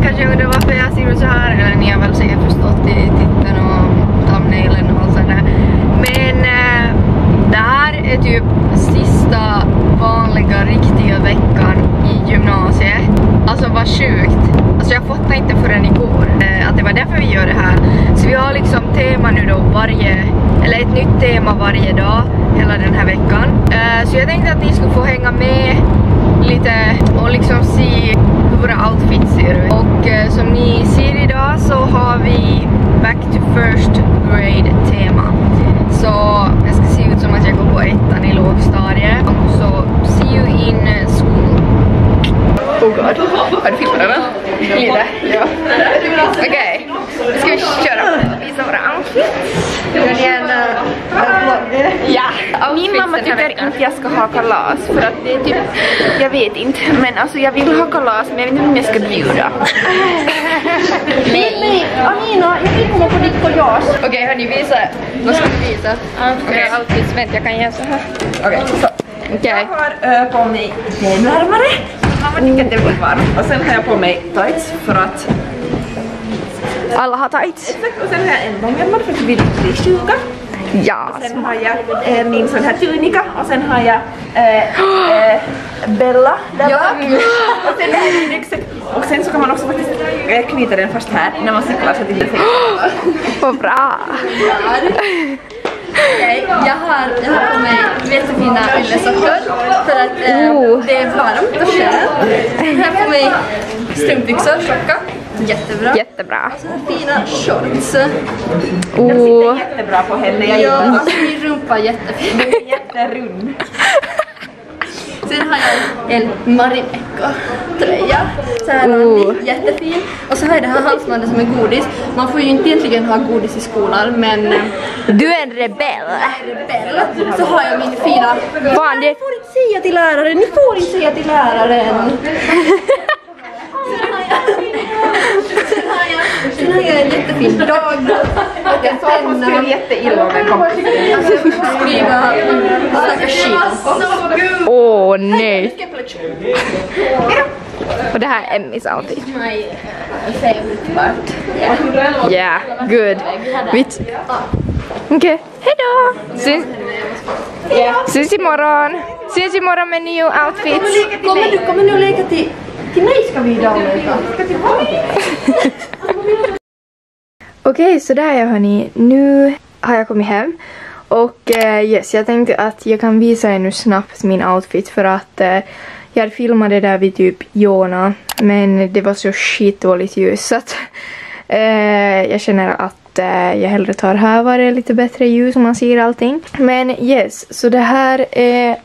ni kanske undrar varför jag ser ut så här, eller ni har väl säkert förstått i titeln och thumbnailen och allt sådär. Men äh, det här är typ sista vanliga riktiga veckan i gymnasiet. Alltså vad sjukt. Alltså jag fattade inte förrän igår äh, att det var därför vi gör det här. Så vi har liksom tema nu då varje, eller ett nytt tema varje dag hela den här veckan. Äh, så jag tänkte att ni skulle få hänga med lite och liksom jag ska ha kalas för att det är typ, jag vet inte, men alltså jag vill ha kalas men jag vet inte om jag ska bjuda. Nej, Amina, jag vill komma på ditt collage. Okej okay, hörni, visa. Vad ska vi visa? Okej, okay. outfits, vänta jag kan göra så här. Okej, så. Okay. Jag har uh, på mig närmare. Mamma tycker att det blir varmt. Och sen har jag på mig tights för att alla har tights. Exakt, och sen har jag en långärmad för att vi blir sjuka. Ja. Och sen har jag eh, min sån här tunika och sen har jag eh, eh, Bella där ja. och sen ryggsäck. Och sen så kan man också faktiskt eh, knyta den först här när man cyklar så att det inte Vad bra! Okay, jag, har, jag har på mig jättefina yllesockor för att eh, oh. det är varmt och skönt. Jag har på mig strumpbyxor, tjocka. Jättebra. Jättebra. Och så fina shorts. Oh. De sitter jättebra på henne, jag Ja, alltså min rumpa är jättefin. Den är jätterund. Sen har jag en Marimekko-tröja. Så här oh. jättefin. Och så har jag det här halsbandet som är godis. Man får ju inte egentligen ha godis i skolan men... Du är en rebell. Rebell. Så har jag min fina... Fan, det... Ni får inte säga till läraren, ni får inte säga till läraren. Sen har jag en jättefin dagbok och en penna. Hon skrev jätteilla om en kompis. Skriva stackars skit. Åh nej. Och det här är Emmys outfit. Part. Yeah, good. Mitt... Okej, okay. hejdå! Syns... Syns imorgon! Syns imorgon med nya outfits. Kommer du, kommer du att leka till... Till mig ska vi idag leka. Ska till Okej, så där är jag hörni. Nu har jag kommit hem. Och uh, yes, jag tänkte att jag kan visa er nu snabbt min outfit för att uh, jag filmade där vid typ Jona men det var så skitdåligt ljus så att uh, jag känner att jag hellre tar här var det lite bättre ljus och man ser allting. Men yes, så det här är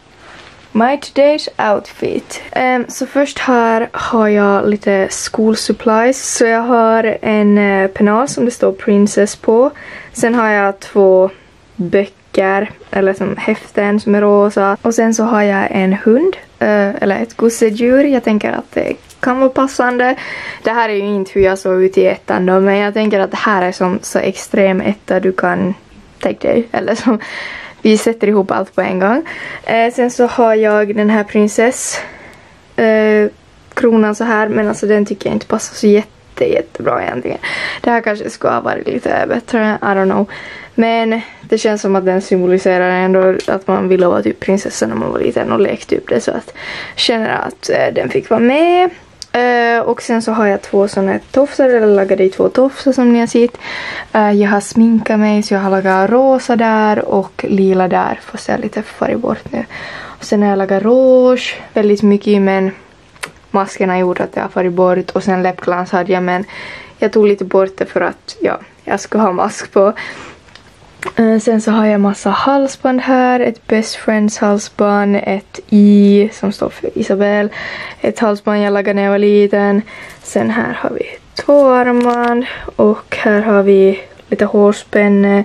My today's outfit. Um, så först här har jag lite school supplies. Så jag har en uh, penal som det står Princess på. Sen har jag två böcker, eller som häften som är rosa. Och sen så har jag en hund, uh, eller ett gosedjur. Jag tänker att det kan vara passande. Det här är ju inte hur jag såg ut i ettan då, men jag tänker att det här är som så extrem etta du kan tänka dig. Eller som vi sätter ihop allt på en gång. Eh, sen så har jag den här prinsess eh, kronan så här men alltså den tycker jag inte passar så jätte, jättebra egentligen. Det här kanske skulle ha varit lite bättre, I don't know. Men det känns som att den symboliserar ändå att man ville vara typ prinsessa när man var liten och lekte upp det så att känner att eh, den fick vara med. Uh, och sen så har jag två såna tofsar, eller lagade i två tofsar som ni har sett. Uh, jag har sminkat mig så jag har lagat rosa där och lila där fast jag har lite färg bort nu. Och sen har jag lagat rouge väldigt mycket men masken har gjort att jag har färg bort och sen läppglans hade jag men jag tog lite bort det för att ja, jag skulle ha mask på. Eh, sen så har jag massa halsband här, ett best friends halsband, ett i som står för Isabel, ett halsband jag lagade när jag var liten. Sen här har vi två armband och här har vi lite hårspänne,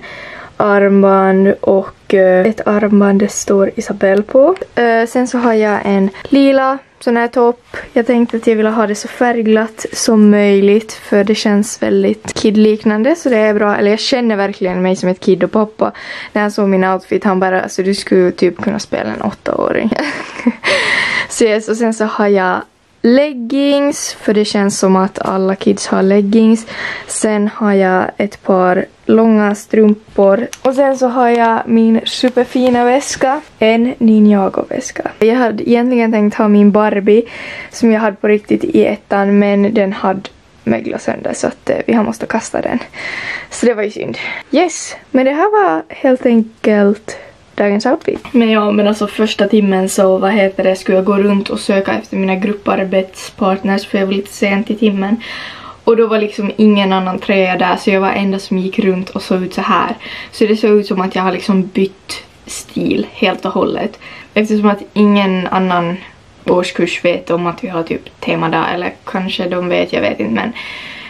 armband och uh, ett armband det står Isabelle på. Uh, sen så har jag en lila sån här topp. Jag tänkte att jag ville ha det så färgglatt som möjligt för det känns väldigt kidliknande så det är bra. Eller jag känner verkligen mig som ett kid och pappa. När han såg min outfit han bara alltså du skulle typ kunna spela en åttaåring. så yes, och sen så har jag leggings för det känns som att alla kids har leggings. Sen har jag ett par långa strumpor och sen så har jag min superfina väska, en Ninjago-väska. Jag hade egentligen tänkt ha min Barbie som jag hade på riktigt i ettan men den hade mögla sönder så att eh, vi har måste kasta den. Så det var ju synd. Yes, men det här var helt enkelt dagens outfit. Men ja, men alltså första timmen så vad heter det, skulle jag gå runt och söka efter mina grupparbetspartners för jag var lite sent i timmen. Och då var liksom ingen annan tröja där så jag var enda som gick runt och såg ut så här. Så det såg ut som att jag har liksom bytt stil helt och hållet. Eftersom att ingen annan årskurs vet om att vi har typ temadag eller kanske de vet, jag vet inte men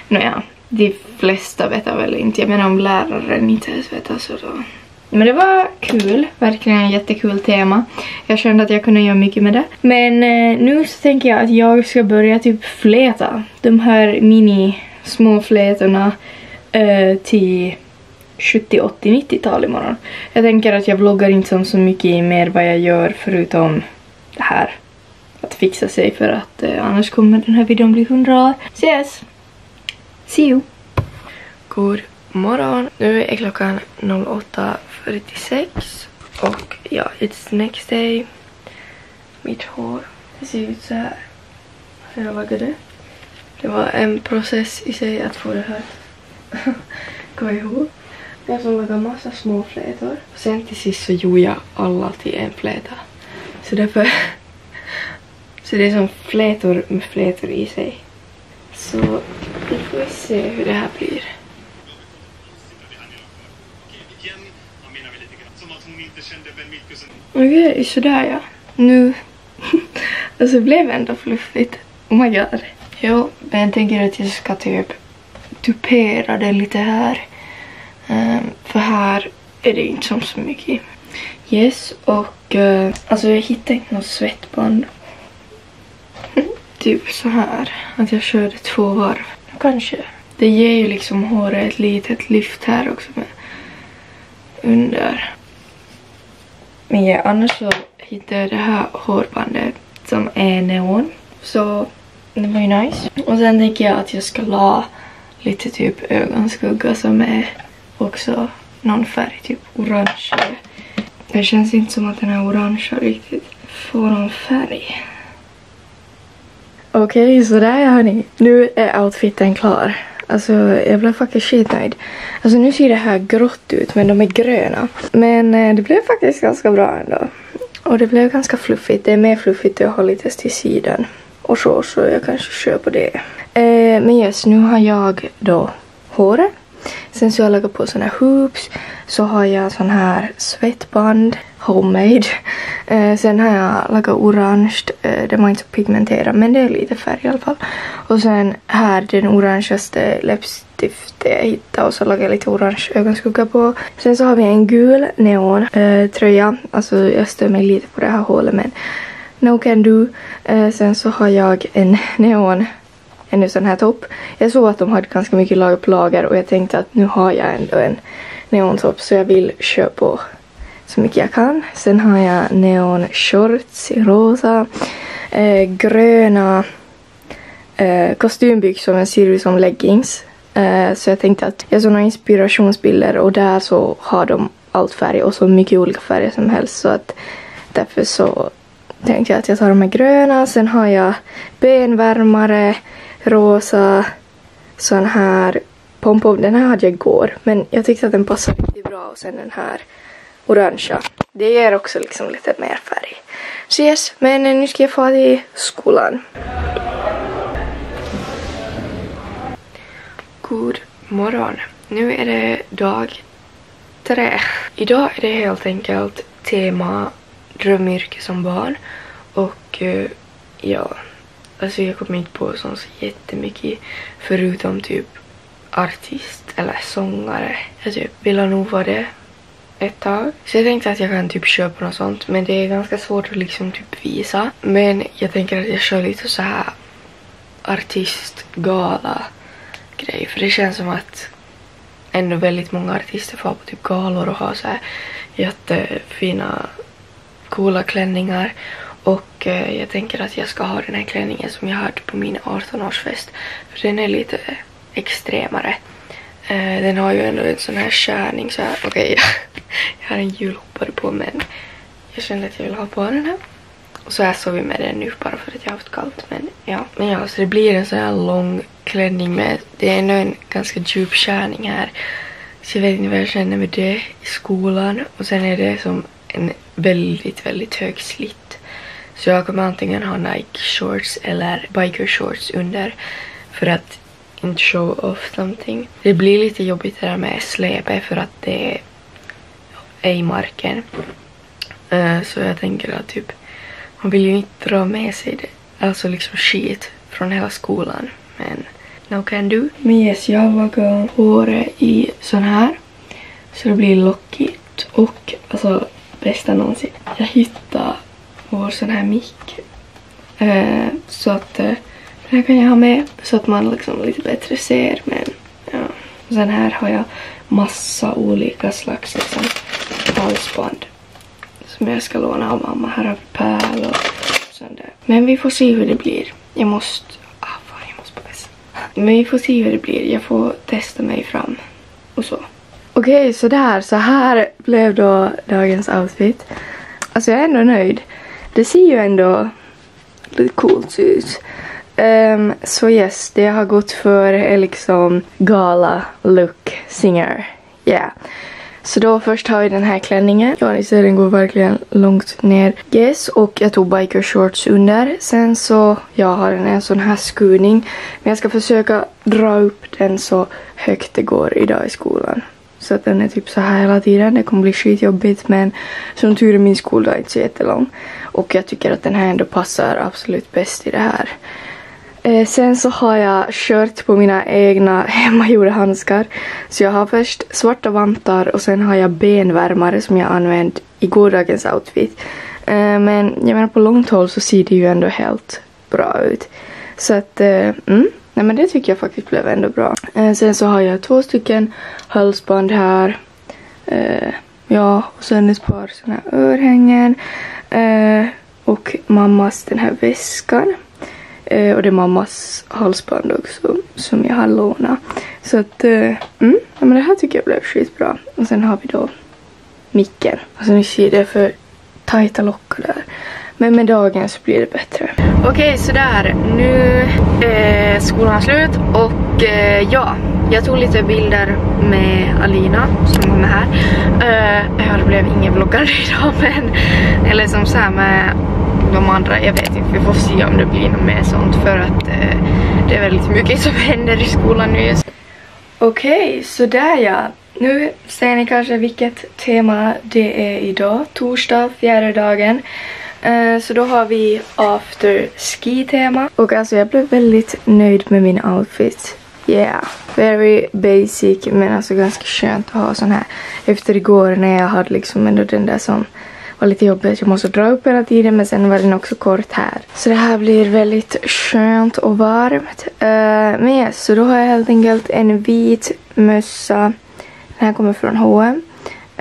nåja, de flesta vet väl inte. Jag menar om läraren inte ens vet alltså då. Men det var kul, verkligen jättekul tema. Jag kände att jag kunde göra mycket med det. Men eh, nu så tänker jag att jag ska börja typ fleta de här mini små flätorna eh, till 70, 80, 90-tal imorgon. Jag tänker att jag vloggar inte så mycket mer vad jag gör förutom det här. Att fixa sig för att eh, annars kommer den här videon bli 100 år. Så yes! See you! God morgon! Nu är klockan 08. 46 och ja, it's next day. Mitt hår det ser ut så här. Jag lagade. Det var en process i sig att få det här gå ihop. Jag som lagar massa små flätor. Sen till sist så gjorde jag alla till en fläta. Så därför... så det är som flätor med flätor i sig. Så nu får vi se hur det här blir. Okej, okay, sådär ja. Nu... alltså det blev ändå fluffigt. Oh my god. Jo, men jag tänker att jag ska typ tupera det lite här. Um, för här är det inte som så mycket. Yes, och uh, alltså jag hittade inte något svettband. typ så här. Att jag körde två varv. Kanske. Det ger ju liksom håret ett litet lyft här också med under. Men ja, annars så hittade jag det här hårbandet som är neon. Så det var ju nice. Och sen tänker jag att jag ska la lite typ ögonskugga som är också någon färg, typ orange. Det känns inte som att den här orangea riktigt får någon färg. Okej, okay, så där hörni. Nu är outfiten klar. Alltså jag blev faktiskt skitnöjd. Alltså nu ser det här grått ut men de är gröna. Men eh, det blev faktiskt ganska bra ändå. Och det blev ganska fluffigt. Det är mer fluffigt att ha lite till sidan. Och så, så jag kanske kör på det. Eh, men yes, nu har jag då håret. Sen så har jag lagt på såna här hoops. Så har jag sån här svettband, homemade. Eh, sen har jag lagat orange, eh, det var inte så pigmenterat men det är lite färg i alla fall. Och sen här den orangeaste läppstiftet jag hittade och så lagade jag lite orange ögonskugga på. Sen så har vi en gul neon eh, tröja, alltså jag stör mig lite på det här hålet men no can do. Eh, sen så har jag en neon en sån här topp. Jag såg att de hade ganska mycket lager på lager och jag tänkte att nu har jag ändå en neontopp så jag vill köpa på så mycket jag kan. Sen har jag neon shorts i rosa, eh, gröna eh, kostymbyxor men ser ut som leggings. Eh, så jag tänkte att jag såg några inspirationsbilder och där så har de allt färg och så mycket olika färger som helst så att därför så tänkte jag att jag tar de här gröna. Sen har jag benvärmare, rosa, sån här pompom. Den här hade jag igår men jag tyckte att den passade riktigt bra och sen den här orangea. Det ger också liksom lite mer färg. Så yes, men nu ska jag få till skolan. God morgon. Nu är det dag tre. Idag är det helt enkelt tema drömyrke som barn och eh, ja, alltså jag kommer inte på sånt så jättemycket förutom typ artist eller sångare. Jag typ vill nog vara det ett tag. Så jag tänkte att jag kan typ köpa något sånt men det är ganska svårt att liksom typ visa. Men jag tänker att jag kör lite så här artistgala grej för det känns som att ändå väldigt många artister får på typ galor och har så här jättefina coola klänningar och eh, jag tänker att jag ska ha den här klänningen som jag hade på min 18-årsfest för den är lite extremare. Eh, den har ju ändå en sån här skärning så här. Okej, okay, jag, jag har en julhoppare på men jag kände att jag ville ha på den här. Och så här såg vi med den nu bara för att jag har haft kallt. Men ja, men ja så det blir en sån här lång klänning med, det är ändå en ganska djup skärning här. Så jag vet inte vad jag känner med det i skolan. Och sen är det som en väldigt, väldigt hög slitt. Så jag kommer antingen ha Nike shorts eller biker shorts under för att inte show off something. Det blir lite jobbigt det där med släpet för att det är i marken. Uh, så jag tänker att typ man vill ju inte dra med sig det, alltså liksom skit från hela skolan. Men no can do. Men yes, jag har håret i sån här. Så det blir lockigt och alltså bästa någonsin. Jag hittade vår sån här mick. Uh, så att uh, den här kan jag ha med så att man liksom lite bättre ser men ja. Och sen här har jag massa olika slags liksom halsband som jag ska låna av mamma. Här har vi pärl och sånt där. Men vi får se hur det blir. Jag måste... Ah, fan, jag måste på väst. Men vi får se hur det blir. Jag får testa mig fram och så. Okej, okay, så där. Så här blev då dagens outfit. Alltså jag är ändå nöjd. Det ser ju ändå lite coolt ut. Um, så yes, det har gått för är liksom gala look singer. Yeah. Så då först har vi den här klänningen. Ja, ni ser den går verkligen långt ner. Yes, och jag tog biker shorts under. Sen så, jag har den en sån här skurning. Men jag ska försöka dra upp den så högt det går idag i skolan. Så att den är typ så här hela tiden. Det kommer bli skitjobbigt men som tur är min skoldag inte så jättelång. Och jag tycker att den här ändå passar absolut bäst i det här. Eh, sen så har jag kört på mina egna hemmagjorda handskar. Så jag har först svarta vantar och sen har jag benvärmare som jag använt i gårdagens outfit. Eh, men jag menar på långt håll så ser det ju ändå helt bra ut. Så att, eh, mm, nej men det tycker jag faktiskt blev ändå bra. Eh, sen så har jag två stycken halsband här. Eh, ja, och sen ett par såna här örhängen. Eh, och mammas den här väskan. Eh, och det är mammas halsband också som jag har lånat. Så att, eh, mm, ja, men det här tycker jag blev skitbra. Och sen har vi då micken. Alltså ni ser det för tajta lockar där. Men med dagen så blir det bättre. Okej, okay, sådär. Nu eh, är skolan slut och eh, ja, jag tog lite bilder med Alina som kommer här. Eh, uh, det blev ingen vloggare idag men, eller som såhär med de andra, jag vet inte, vi får se om det blir något mer sånt för att eh, det är väldigt mycket som händer i skolan nu. Okej, okay, så där ja. Nu ser ni kanske vilket tema det är idag, torsdag, fjärde dagen. Eh, så då har vi after ski-tema. Och alltså jag blev väldigt nöjd med min outfit. Yeah, very basic men alltså ganska skönt att ha sån här. Efter igår när jag hade liksom ändå den där som var lite jobbigt. Jag måste dra upp hela tiden men sen var den också kort här. Så det här blir väldigt skönt och varmt. Uh, men yes, så då har jag helt enkelt en vit mössa. Den här kommer från H&M.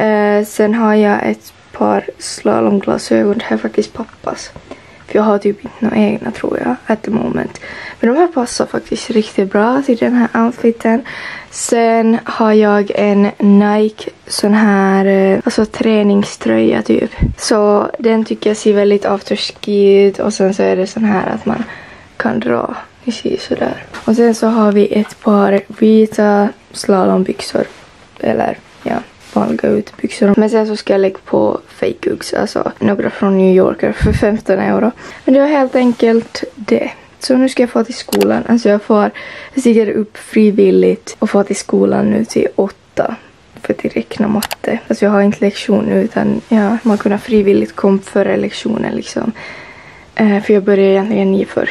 Uh, sen har jag ett par slalomglasögon. Det här är faktiskt pappas. För jag har typ inte några egna tror jag, at the moment. Men de här passar faktiskt riktigt bra till den här outfiten. Sen har jag en Nike sån här, eh, alltså träningströja typ. Så den tycker jag ser väldigt afterski ut och sen så är det sån här att man kan dra. Ni ser sådär. Och sen så har vi ett par vita slalombyxor. Eller ja, vanliga utbyxor. Men sen så ska jag lägga på fake Uggs, alltså några från New Yorker för 15 euro. Men det var helt enkelt det. Så nu ska jag få till skolan. Alltså jag får, jag stiger upp frivilligt och får till skolan nu till åtta. För att räkna matte. Alltså jag har inte lektion nu utan ja, man kunde frivilligt komma före lektionen liksom. Eh, för jag börjar egentligen 9.40.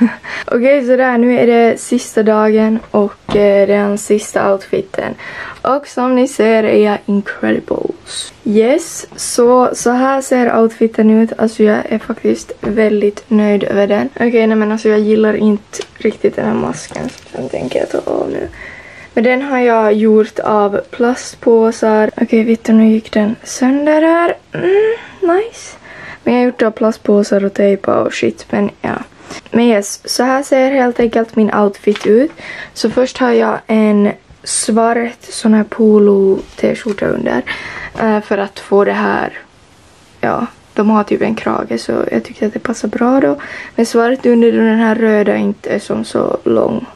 Okej, okay, så där, nu är det sista dagen och eh, den sista outfiten. Och som ni ser är jag incredibles. Yes, så, så här ser outfiten ut. Alltså jag är faktiskt väldigt nöjd över den. Okej, okay, nej men alltså jag gillar inte riktigt den här masken. Så den tänker jag ta av nu. Men den har jag gjort av plastpåsar. Okej, okay, Vittu, nu gick den sönder här. Mm, nice. Men jag har gjort det av plastpåsar och tejpa och shit, men ja. Men yes, så här ser helt enkelt min outfit ut. Så först har jag en svart sån här polo t-skjorta under. Eh, för att få det här, ja, de har typ en krage så jag tyckte att det passar bra då. Men svart under den här röda inte är som så lång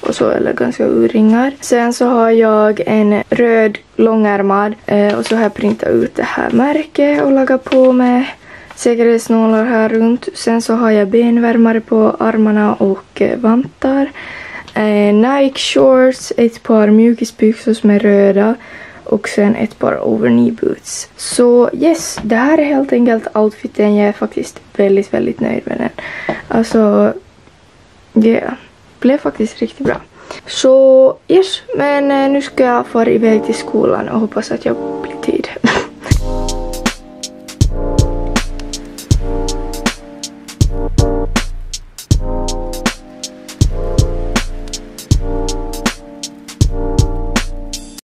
och så eller ganska urringar. Sen så har jag en röd långärmad eh, och så har jag printat ut det här märket och lagat på med säkerhetsnålar här runt. Sen så har jag benvärmare på armarna och eh, vantar. Eh, Nike shorts, ett par mjukisbyxor som är röda och sen ett par overknee boots. Så yes, det här är helt enkelt outfiten. Jag är faktiskt väldigt, väldigt nöjd med den. Alltså, yeah, blev faktiskt riktigt bra. Så yes, men eh, nu ska jag fara iväg till skolan och hoppas att jag blir